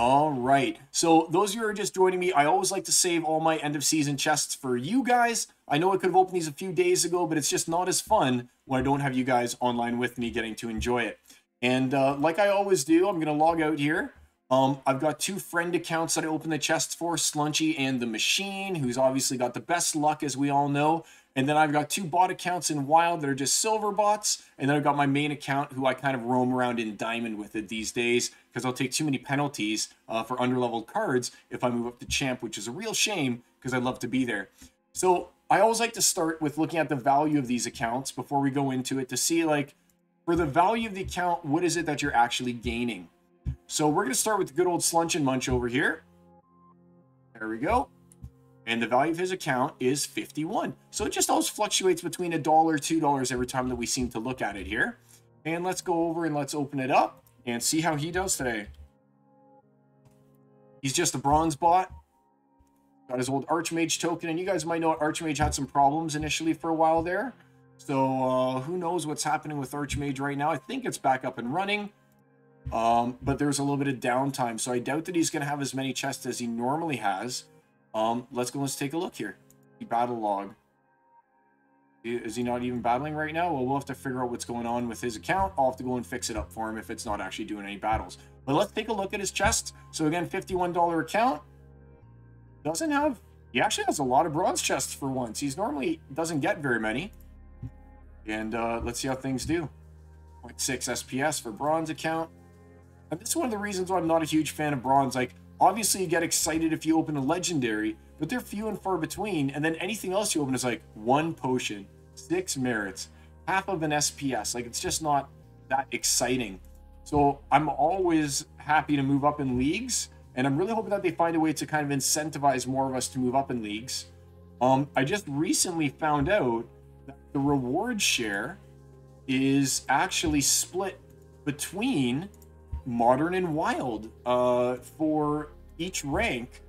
All right. So those of you who are just joining me, I always like to save all my end of season chests for you guys. I know I could have opened these a few days ago, but it's just not as fun when I don't have you guys online with me getting to enjoy it. And uh, like I always do, I'm going to log out here. Um, I've got two friend accounts that I open the chests for, Slunchy and the Machine, who's obviously got the best luck, as we all know. And then I've got two bot accounts in Wild that are just silver bots. And then I've got my main account who I kind of roam around in Diamond with it these days because I'll take too many penalties uh, for underleveled cards if I move up to Champ, which is a real shame because I'd love to be there. So I always like to start with looking at the value of these accounts before we go into it to see like for the value of the account, what is it that you're actually gaining? So we're going to start with good old Slunch and Munch over here. There we go. And the value of his account is 51. So it just always fluctuates between a dollar, two dollars every time that we seem to look at it here. And let's go over and let's open it up and see how he does today. He's just a bronze bot. Got his old Archmage token, and you guys might know Archmage had some problems initially for a while there. So uh, who knows what's happening with Archmage right now. I think it's back up and running. Um, but there's a little bit of downtime, so I doubt that he's going to have as many chests as he normally has. Um, let's go. Let's take a look here. The battle log. Is he not even battling right now? Well, we'll have to figure out what's going on with his account. I'll have to go and fix it up for him if it's not actually doing any battles. But let's take a look at his chest. So again, $51 account. Doesn't have... He actually has a lot of bronze chests for once. He's normally doesn't get very many. And uh, let's see how things do. 0.6 SPS for bronze account. And this is one of the reasons why I'm not a huge fan of bronze. Like, obviously you get excited if you open a legendary, but they're few and far between. And then anything else you open is like one potion, six merits, half of an SPS. Like, it's just not that exciting. So I'm always happy to move up in leagues. And I'm really hoping that they find a way to kind of incentivize more of us to move up in leagues. Um, I just recently found out that the reward share is actually split between modern and wild uh, for each rank,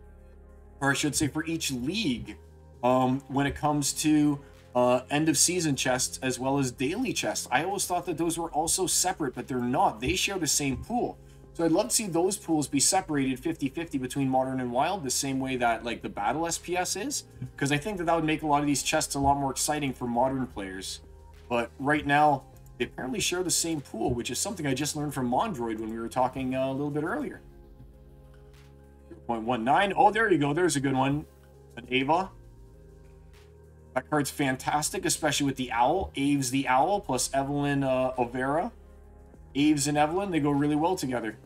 or I should say for each league, um, when it comes to uh, end of season chests as well as daily chests. I always thought that those were also separate, but they're not. They share the same pool. So I'd love to see those pools be separated 50-50 between modern and wild, the same way that like the battle SPS is, because I think that that would make a lot of these chests a lot more exciting for modern players. But right now, they apparently share the same pool, which is something I just learned from Mondroid when we were talking uh, a little bit earlier. 0.19. Oh, there you go. There's a good one. An Ava. That card's fantastic, especially with the Owl. Aves the Owl plus Evelyn uh, Overa. Aves and Evelyn, they go really well together.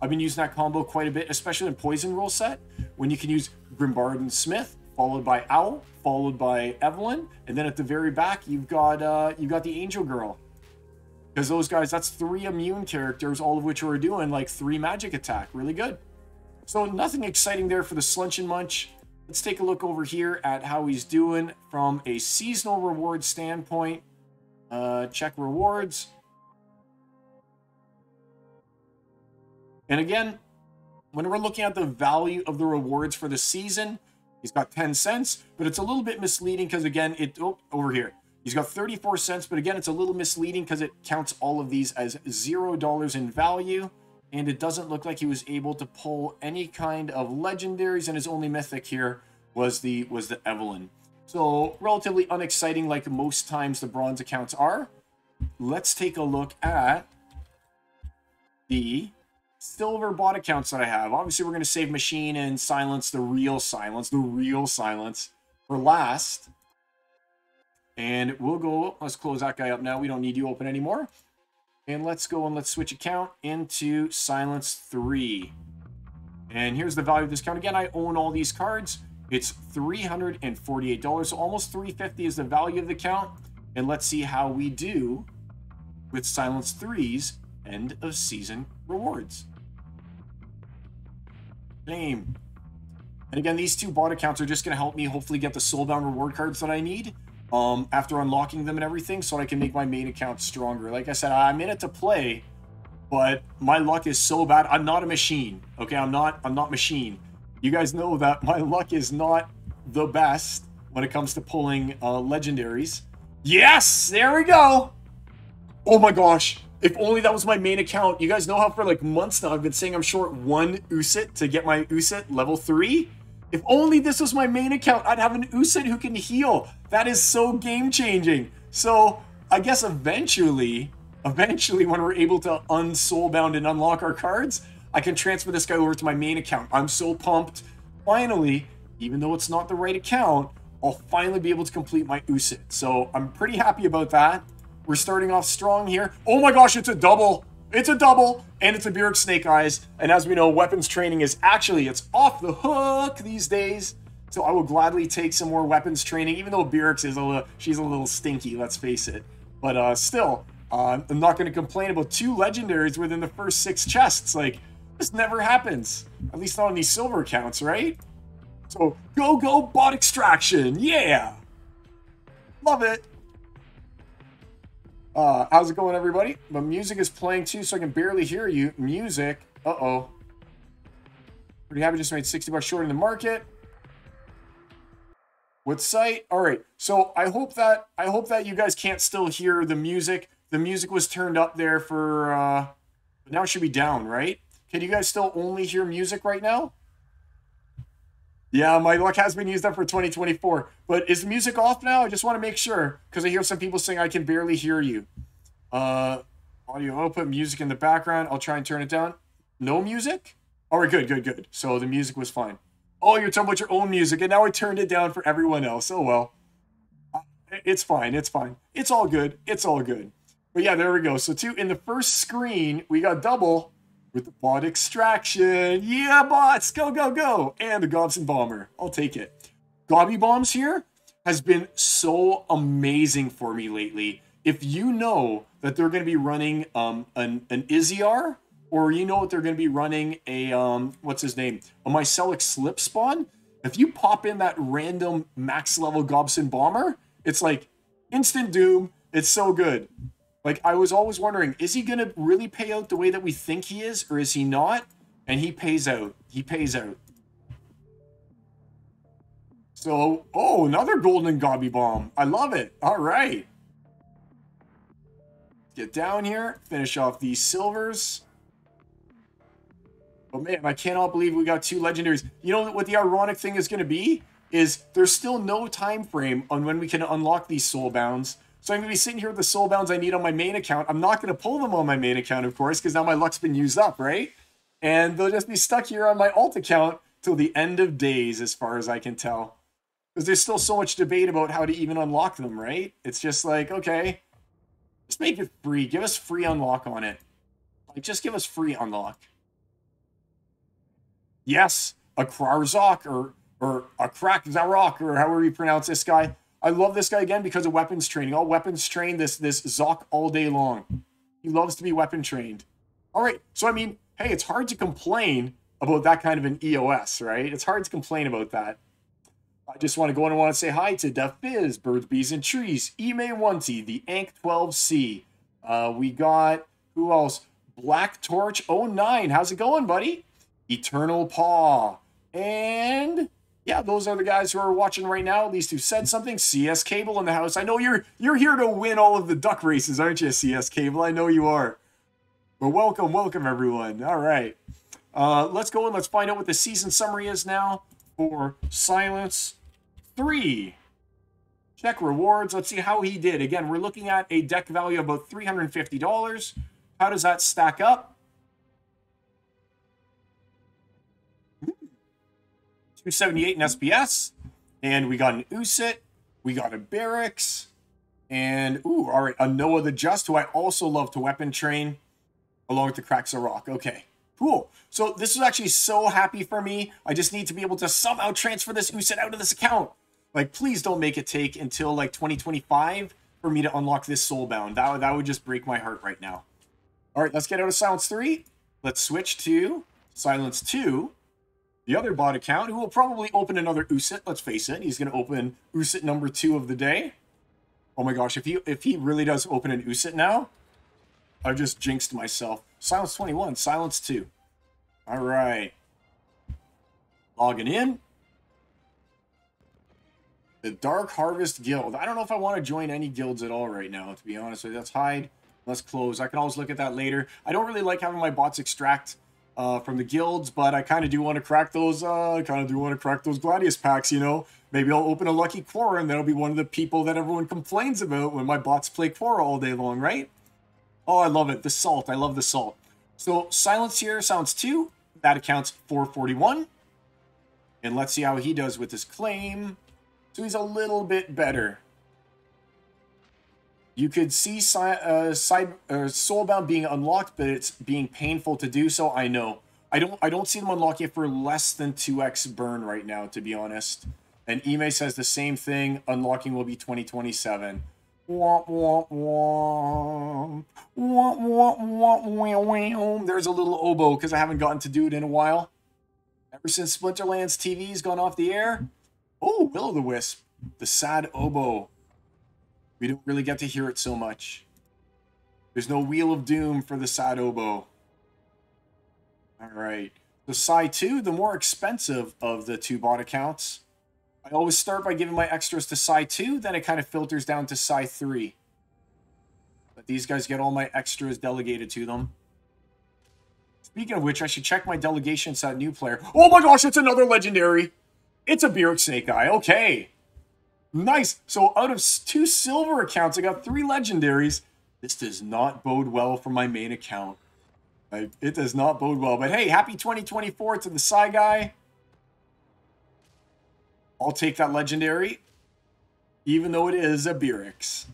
I've been using that combo quite a bit, especially in Poison Rule set, when you can use Grimbard and Smith, followed by Owl, followed by Evelyn, and then at the very back, you've got uh, you've got the Angel Girl. Because those guys, that's three immune characters, all of which are doing like three magic attack. Really good. So nothing exciting there for the Slunch and Munch. Let's take a look over here at how he's doing from a seasonal reward standpoint. Uh, check rewards. And again, when we're looking at the value of the rewards for the season, he's got 10 cents, but it's a little bit misleading because again, it oh, over here. He's got 34 cents, but again, it's a little misleading because it counts all of these as $0 in value. And it doesn't look like he was able to pull any kind of legendaries, and his only mythic here was the was the Evelyn. So relatively unexciting like most times the bronze accounts are. Let's take a look at the silver bot accounts that I have. Obviously, we're going to save machine and silence the real silence, the real silence for last. And we'll go, let's close that guy up now. We don't need you open anymore. And let's go and let's switch account into Silence 3. And here's the value of this account. Again, I own all these cards. It's $348, so almost 350 is the value of the account. And let's see how we do with Silence 3's end of season rewards. Name. And again, these two bot accounts are just going to help me hopefully get the soulbound reward cards that I need um, after unlocking them and everything so I can make my main account stronger. Like I said, I'm in it to play, but my luck is so bad. I'm not a machine. Okay, I'm not I'm not machine. You guys know that my luck is not the best when it comes to pulling uh, legendaries. Yes, there we go. Oh my gosh. If only that was my main account. You guys know how for like months now I've been saying I'm short one Usut to get my Usut level 3? If only this was my main account, I'd have an Usut who can heal. That is so game changing. So I guess eventually, eventually when we're able to unsoulbound and unlock our cards, I can transfer this guy over to my main account. I'm so pumped. Finally, even though it's not the right account, I'll finally be able to complete my Usut. So I'm pretty happy about that. We're starting off strong here. Oh my gosh, it's a double. It's a double, and it's a Bjerg Snake Eyes. And as we know, weapons training is actually, it's off the hook these days. So I will gladly take some more weapons training, even though Bjerg's is a little, she's a little stinky, let's face it. But uh, still, uh, I'm not going to complain about two legendaries within the first six chests. Like, this never happens. At least not on these silver accounts, right? So, go, go, bot extraction. Yeah. Love it. Uh, how's it going, everybody? My music is playing too, so I can barely hear you. Music. Uh-oh. Pretty happy just made 60 bucks short in the market. What site? All right. So I hope that I hope that you guys can't still hear the music. The music was turned up there for uh now it should be down, right? Can you guys still only hear music right now? Yeah, my luck has been used up for 2024. But is the music off now? I just want to make sure because I hear some people saying I can barely hear you. Uh, audio output, music in the background. I'll try and turn it down. No music? All right, good, good, good. So the music was fine. Oh, you're talking about your own music, and now I turned it down for everyone else. Oh, well. Uh, it's fine. It's fine. It's all good. It's all good. But yeah, there we go. So two in the first screen, we got double with the bot extraction. Yeah, bots, go, go, go. And the Gobson Bomber. I'll take it. Gobby Bombs here has been so amazing for me lately. If you know that they're going to be running um, an, an Iziar, or you know that they're going to be running a, um, what's his name? A Mycelic Slip Spawn, if you pop in that random max level Gobson Bomber, it's like instant doom. It's so good. Like I was always wondering, is he gonna really pay out the way that we think he is, or is he not? And he pays out. He pays out. So, oh, another golden gobby bomb. I love it. All right. Get down here, finish off these silvers. Oh man, I cannot believe we got two legendaries. You know what the ironic thing is going to be? Is there's still no time frame on when we can unlock these soul bounds. So I'm going to be sitting here with the soul bounds I need on my main account. I'm not going to pull them on my main account, of course, because now my luck's been used up, right? And they'll just be stuck here on my alt account till the end of days, as far as I can tell. Because there's still so much debate about how to even unlock them, right? It's just like, okay, just make it free. Give us free unlock on it. Like, just give us free unlock. Yes, a Krarzok or or a Crack Zarok or however you pronounce this guy. I love this guy again because of weapons training. All weapons train this this Zoc all day long. He loves to be weapon trained. All right, so I mean, hey, it's hard to complain about that kind of an EOS, right? It's hard to complain about that. I just want to go in and want to say hi to Def Biz, Birds, Bees, and Trees, Ime Onty, the Ank 12C. Uh, we got, who else? Black Torch 09. How's it going, buddy? Eternal Paw. And yeah, those are the guys who are watching right now, at least who said something. CS Cable in the house. I know you're you're here to win all of the duck races, aren't you, CS Cable? I know you are. But welcome, welcome everyone. All right. Uh, let's go and let's find out what the season summary is now for Silence 3. Check rewards. Let's see how he did. Again, we're looking at a deck value of about $350. How does that stack up? 278 in SPS. And we got an Usut. We got a Barracks. And, ooh, all right, a Noah the Just, who I also love to weapon train, along with the Cracks of Rock. Okay, cool. So this is actually so happy for me. I just need to be able to somehow transfer this Usut out of this account. Like, please don't make it take until, like, 2025 for me to unlock this Soulbound. That, that would just break my heart right now. All right, let's get out of Silence 3. Let's switch to Silence 2 the other bot account, who will probably open another Usut. Let's face it, he's going to open Usut number two of the day. Oh my gosh, if he if he really does open an Usut now, I've just jinxed myself. Silence 21, Silence 2. All right. Logging in. The Dark Harvest Guild. I don't know if I want to join any guilds at all right now, to be honest with you. Let's hide. Let's close. I can always look at that later. I don't really like having my bots extract uh, from the guilds, but I kind of do want to crack those. Uh, kind of do want to crack those Gladius packs. You know, maybe I'll open a Lucky Quora, and that'll be one of the people that everyone complains about when my bots play Quora all day long, right? Oh, I love it. The salt. I love the salt. So silence here sounds two. That accounts 441. And let's see how he does with his claim. So he's a little bit better. You could see uh, side uh, Soulbound being unlocked, but it's being painful to do so. I know. I don't. I don't see them unlocking it for less than two x burn right now, to be honest. And Ime says the same thing. Unlocking will be 2027. Womp, womp, womp. Womp, womp, womp, womp, womp. There's a little oboe because I haven't gotten to do it in a while. Ever since Splinterlands TV's gone off the air. Oh, Will o' the Wisp. The sad oboe. We don't really get to hear it so much. There's no Wheel of Doom for the sad oboe. All right. The Psy 2, the more expensive of the two bot accounts. I always start by giving my extras to Psy 2, then it kind of filters down to Psy 3. But these guys get all my extras delegated to them. Speaking of which, I should check my delegation set new player. Oh my gosh, it's another legendary! It's a Beeric Snake Eye, okay. Nice. So out of two silver accounts, I got three legendaries. This does not bode well for my main account. I, it does not bode well. But hey, happy 2024 to the Psy guy. I'll take that legendary, even though it is a Berix.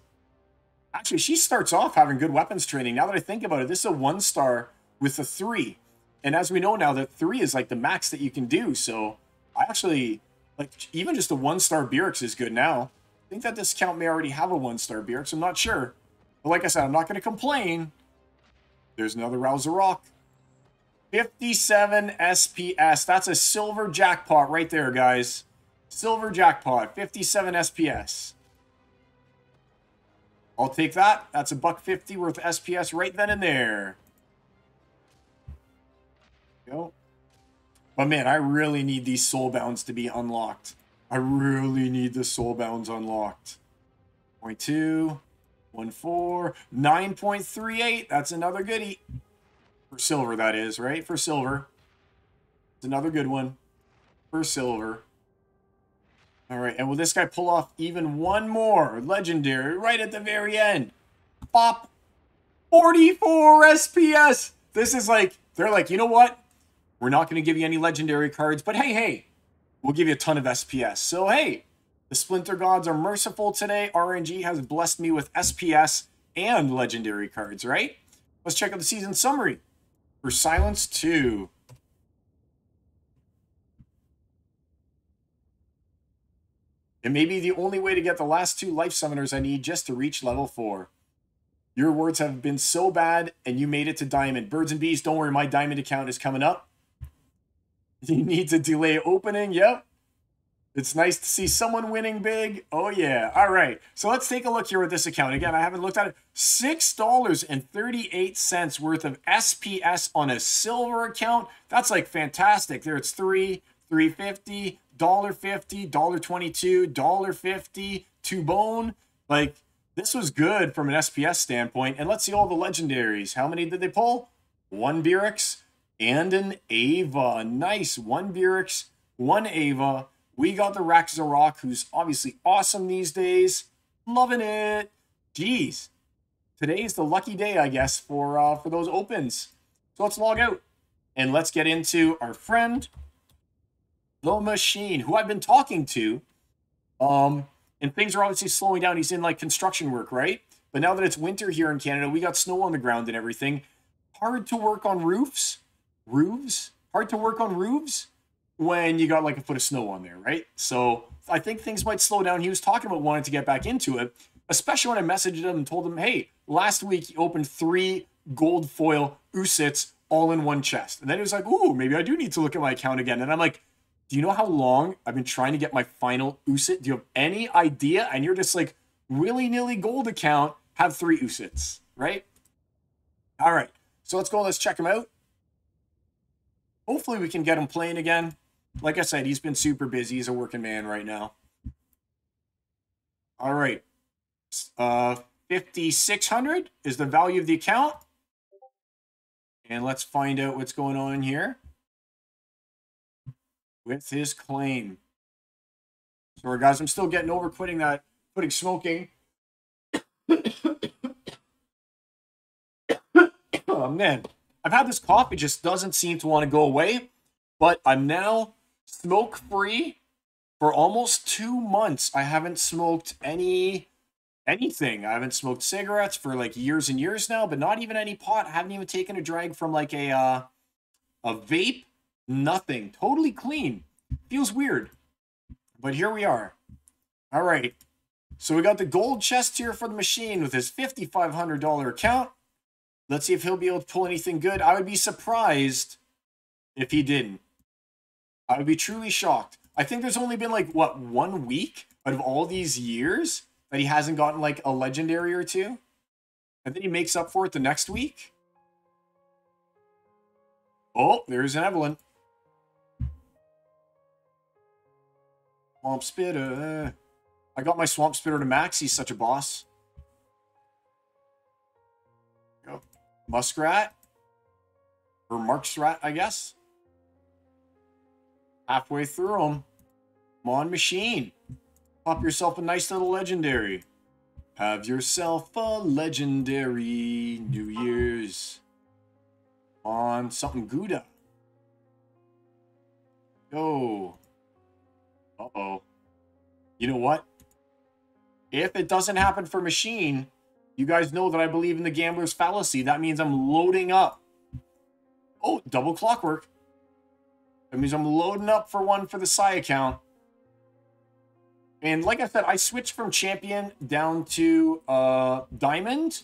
Actually, she starts off having good weapons training. Now that I think about it, this is a one star with a three. And as we know now, that three is like the max that you can do. So I actually like even just a one star Berix is good now. I think that this count may already have a one star Berix. I'm not sure. But like I said, I'm not going to complain. There's another Rock. 57 SPS. That's a silver jackpot right there, guys. Silver jackpot. 57 SPS. I'll take that. That's a buck 50 worth SPS right then and there. Go. But man, I really need these soul bounds to be unlocked. I really need the soul bounds unlocked. 0.2, 1.4, 9.38. That's another goodie. For silver, that is, right? For silver. It's another good one. For silver. All right, and will this guy pull off even one more legendary right at the very end? Pop. 44 SPS. This is like, they're like, you know what? We're not going to give you any legendary cards, but hey, hey, we'll give you a ton of SPS. So, hey, the Splinter Gods are merciful today. RNG has blessed me with SPS and legendary cards, right? Let's check out the season summary for Silence 2. It may be the only way to get the last two life summoners I need just to reach level 4. Your words have been so bad, and you made it to Diamond. Birds and bees, don't worry, my Diamond account is coming up. You need to delay opening. Yep. It's nice to see someone winning big. Oh, yeah. All right. So let's take a look here at this account. Again, I haven't looked at it. $6.38 worth of SPS on a silver account. That's like fantastic. There it's three, 350, $1.50, $1.22, $1.50, two bone. Like, this was good from an SPS standpoint. And let's see all the legendaries. How many did they pull? One Berix, and an Ava. Nice. One Berix, one Ava. We got the Raxarok, who's obviously awesome these days. Loving it. Jeez. Today's the lucky day, I guess, for uh, for those opens. So let's log out. And let's get into our friend, the machine, who I've been talking to. Um, and things are obviously slowing down. He's in like construction work, right? But now that it's winter here in Canada, we got snow on the ground and everything. Hard to work on roofs roofs. Hard to work on roofs when you got like a foot of snow on there, right? So I think things might slow down. He was talking about wanting to get back into it, especially when I messaged him and told him, hey, last week he opened three gold foil Usuts all in one chest. And then he was like, ooh, maybe I do need to look at my account again. And I'm like, do you know how long I've been trying to get my final Usut? Do you have any idea? And you're just like, willy nilly gold account, have three Usuts, right? All right. So let's go. Let's check them out hopefully we can get him playing again. Like I said, he's been super busy. He's a working man right now. All right. Uh, 5,600 is the value of the account. And let's find out what's going on here with his claim. Sorry, guys, I'm still getting over quitting that, quitting smoking. oh, man. I've had this cough. It just doesn't seem to want to go away. But I'm now smoke-free for almost two months. I haven't smoked any anything. I haven't smoked cigarettes for like years and years now, but not even any pot. I haven't even taken a drag from like a uh, a vape. Nothing. Totally clean. Feels weird. But here we are. All right. So we got the gold chest here for the machine with his $5,500 account. Let's see if he'll be able to pull anything good. I would be surprised if he didn't. I would be truly shocked. I think there's only been like, what, one week out of all these years that he hasn't gotten like a legendary or two? And then he makes up for it the next week? Oh, there's an Evelyn. Swamp Spitter. I got my Swamp Spitter to max. He's such a boss. Muskrat. Or Markstrat, I guess. Halfway through them. Come on, machine. Pop yourself a nice little legendary. Have yourself a legendary New Year's. On something Gouda. Go. Uh-oh. You know what? If it doesn't happen for machine, you guys know that I believe in the gambler's fallacy. That means I'm loading up. Oh, double clockwork. That means I'm loading up for one for the Psy account. And like I said, I switched from champion down to uh, diamond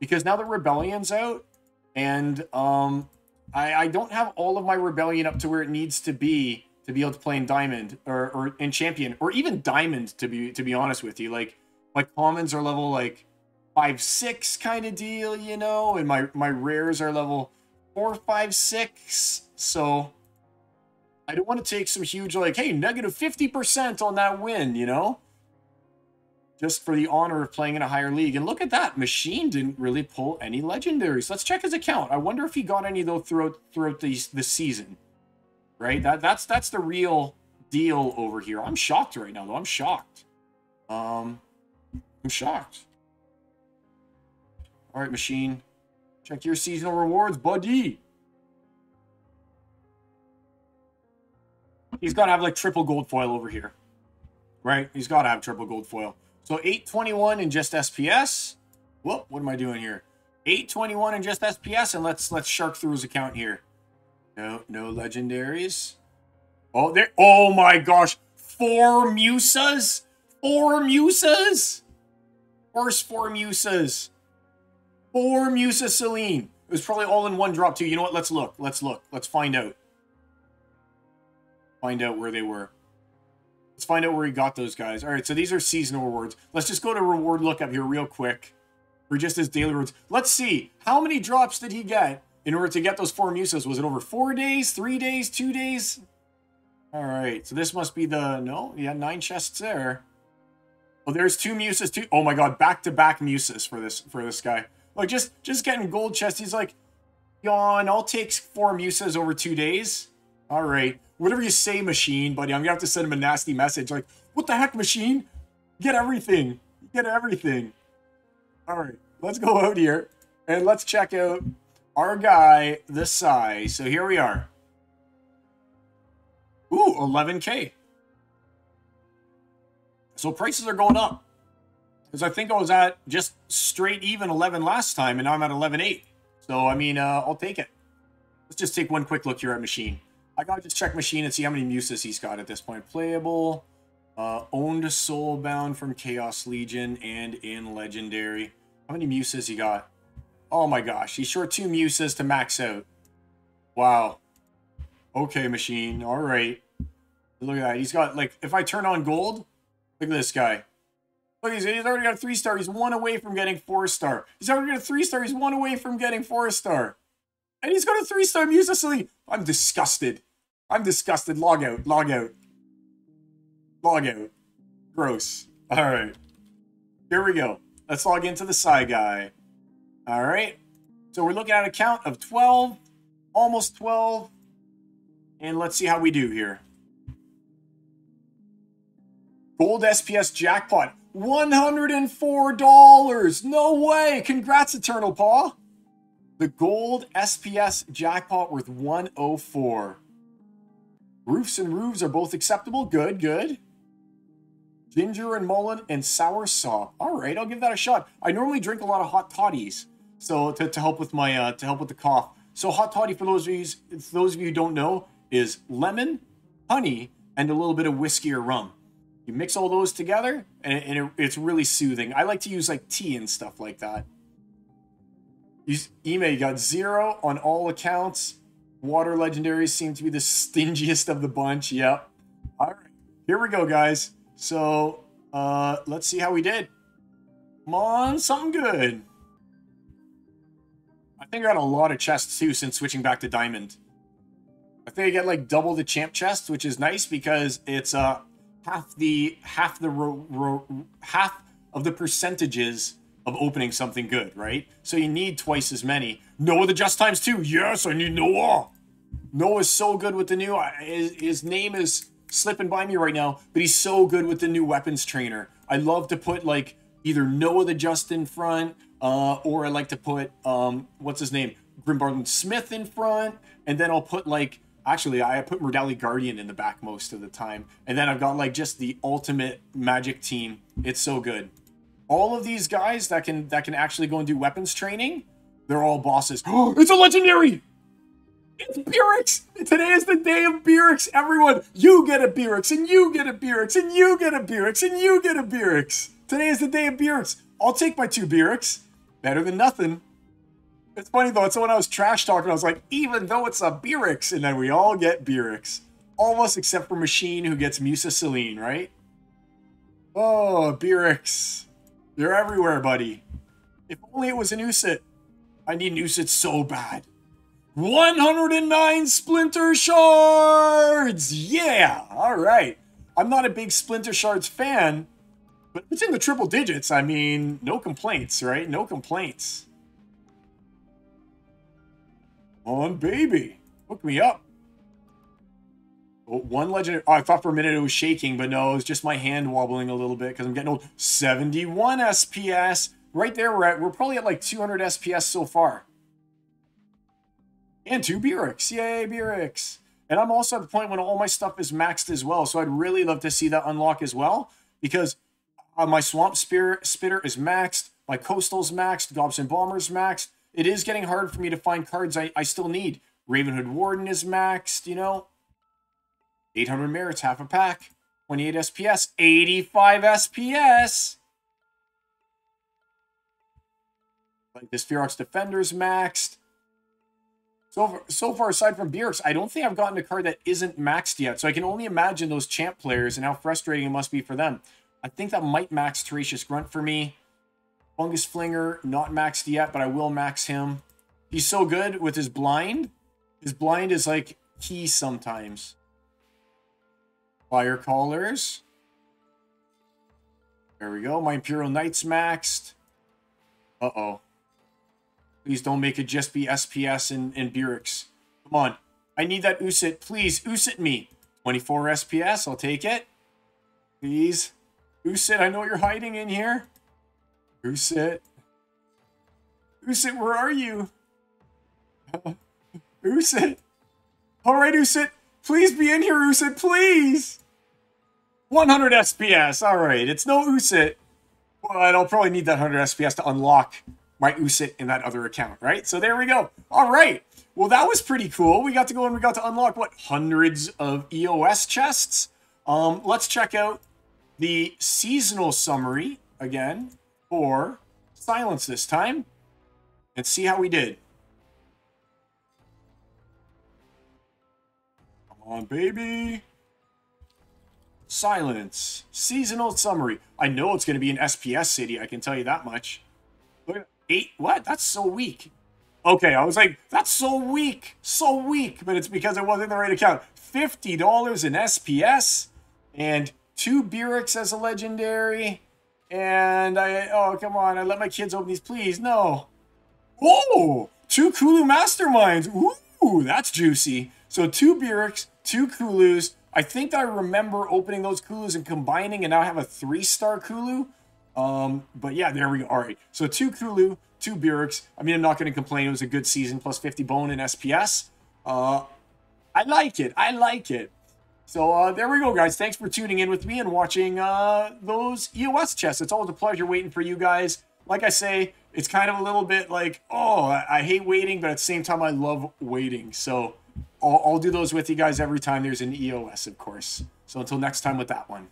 because now the rebellion's out, and um, I, I don't have all of my rebellion up to where it needs to be to be able to play in diamond or, or in champion or even diamond to be to be honest with you. Like my commons are level like five six kind of deal, you know, and my my rares are level four five six. So I don't want to take some huge like, hey, negative 50% on that win, you know? Just for the honor of playing in a higher league. And look at that. Machine didn't really pull any legendaries. Let's check his account. I wonder if he got any though throughout throughout the, the season. Right? That that's that's the real deal over here. I'm shocked right now though. I'm shocked. Um I'm shocked. All right, machine. Check your seasonal rewards, buddy. He's got to have like triple gold foil over here. Right? He's got to have triple gold foil. So 821 in just SPS. Whoop, what am I doing here? 821 in just SPS, and let's let's shark through his account here. No, no legendaries. Oh, there. Oh my gosh. Four Musas? Four Musas? First four Musas. Four Musa Saline. It was probably all in one drop too. You know what? Let's look. Let's look. Let's find out. Find out where they were. Let's find out where he got those guys. All right, so these are seasonal rewards. Let's just go to reward lookup here real quick. For just his daily rewards. Let's see. How many drops did he get in order to get those four Musas? Was it over four days, three days, two days? All right, so this must be the... No, yeah, nine chests there. Oh, there's two Musas, too. Oh my god, back-to-back -back Musas for this for this guy. Like, just, just getting gold chest. He's like, yawn, I'll take four Musas over two days. All right. Whatever you say, machine, buddy, I'm to have to send him a nasty message. Like, what the heck, machine? Get everything. Get everything. All right. Let's go out here and let's check out our guy, the size. So here we are. Ooh, 11K. So prices are going up. Because I think I was at just straight even 11 last time, and now I'm at 11.8. So, I mean, uh, I'll take it. Let's just take one quick look here at Machine. I gotta just check Machine and see how many Muses he's got at this point. Playable, uh, owned Soulbound from Chaos Legion, and in Legendary. How many Muses he got? Oh my gosh, he's short two Muses to max out. Wow. Okay, Machine. All right. Look at that. He's got, like, if I turn on gold, look at this guy. Look, he's, he's already got a three star. He's one away from getting four star. He's already got a three star. He's one away from getting four star. And he's got a three star Musa I'm disgusted. I'm disgusted. Log out. Log out. Log out. Gross. All right. Here we go. let's log into the Psy Guy. All right. So we're looking at a count of 12, almost 12. And let's see how we do here. Gold SPS jackpot, $104. No way. Congrats, Eternal Paw. The gold SPS jackpot worth 104. Roofs and roofs are both acceptable. Good, good. Ginger and mullein and sour sop. All right, I'll give that a shot. I normally drink a lot of hot toddies, so to, to help with my uh, to help with the cough. So hot toddy, for those of you those of you who don't know, is lemon, honey, and a little bit of whiskey or rum. You mix all those together, and, it, and it, it's really soothing. I like to use like tea and stuff like that. You got zero on all accounts. Water legendaries seem to be the stingiest of the bunch. Yep. All right, here we go, guys. So uh, let's see how we did. Come on, something good. I think I got a lot of chests too since switching back to diamond. I think I get like double the champ chest, which is nice because it's uh half the half the ro, ro, half of the percentages of opening something good, right? So you need twice as many. Noah the Just Times two. Yes, I need Noah. Noah's so good with the new. His, his name is slipping by me right now, but he's so good with the new weapons trainer. I love to put like either Noah the Just in front, uh, or I like to put um, what's his name, Grimbarton Smith in front, and then I'll put like actually I put Merdali Guardian in the back most of the time, and then I've got like just the ultimate magic team. It's so good all of these guys that can that can actually go and do weapons training, they're all bosses. It's a legendary! It's Berix! Today is the day of Berix, everyone! You get a Berix, and you get a Berix, and you get a Berix, and you get a Berix! Today is the day of Berix. I'll take my two Berix. Better than nothing. It's funny though, it's when I was trash talking, I was like, even though it's a Berix, and then we all get Berix. Almost except for Machine, who gets Musa Saline, right? Oh, Berix. You're everywhere, buddy. If only it was an Usut. I need an Usut so bad. 109 Splinter Shards! Yeah! Alright. I'm not a big Splinter Shards fan, but it's in the triple digits. I mean, no complaints, right? No complaints. On baby. Hook me up. Oh, one legend. Oh, I thought for a minute it was shaking, but no, it was just my hand wobbling a little bit because I'm getting old. 71 SPS. Right there, we're at. We're probably at like 200 SPS so far. And two Berix. Yay, Berix. And I'm also at the point when all my stuff is maxed as well. So I'd really love to see that unlock as well because uh, my Swamp Spirit Spitter is maxed. My Coastal's maxed. Gobson Bomber's maxed. It is getting hard for me to find cards I, I still need. Ravenhood Warden is maxed, you know. 800 merits, half a pack. 28 SPS, 85 SPS. Like this Ferox Defender's maxed. So far, so far, aside from Berix, I don't think I've gotten a card that isn't maxed yet. So I can only imagine those champ players and how frustrating it must be for them. I think that might max Teresa's Grunt for me. Fungus Flinger, not maxed yet, but I will max him. He's so good with his blind. His blind is like key sometimes. Fire Callers. There we go. My Imperial Knight's maxed. Uh-oh. Please don't make it just be SPS and, and Berix. Come on. I need that Usut. Please, Usut me. 24 SPS. I'll take it. Please. Usut, I know you're hiding in here. Usut. Usut, where are you? Usut. All right, Usut. Please be in here, Usut. Please. 100 SPS. All right. It's no Usut. But I'll probably need that 100 SPS to unlock my Usut in that other account, right? So there we go. All right. Well, that was pretty cool. We got to go and we got to unlock, what, hundreds of EOS chests? Um, let's check out the seasonal summary again for Silence this time and see how we did. Come on, baby. Silence. Seasonal summary. I know it's going to be an SPS city, I can tell you that much. Look at eight. What? That's so weak. Okay, I was like, that's so weak. So weak. But it's because it wasn't the right account. $50 in SPS and two Berix as a legendary And I, oh, come on. I let my kids open these, please. No. Oh, two Kulu Masterminds. Ooh, that's juicy. So two Berix, two Kulus. I think I remember opening those Kulus and combining and now I have a three-star Kulu. Um, but yeah, there we go. All right. So two Kulu, two Berix. I mean, I'm not going to complain. It was a good season, plus 50 bone in SPS. Uh, I like it. I like it. So uh, there we go, guys. Thanks for tuning in with me and watching uh, those EOS chests. It's always a pleasure waiting for you guys. Like I say, it's kind of a little bit like, oh, I, I hate waiting, but at the same time, I love waiting. So I'll, I'll do those with you guys every time there's an EOS, of course. So until next time with that one.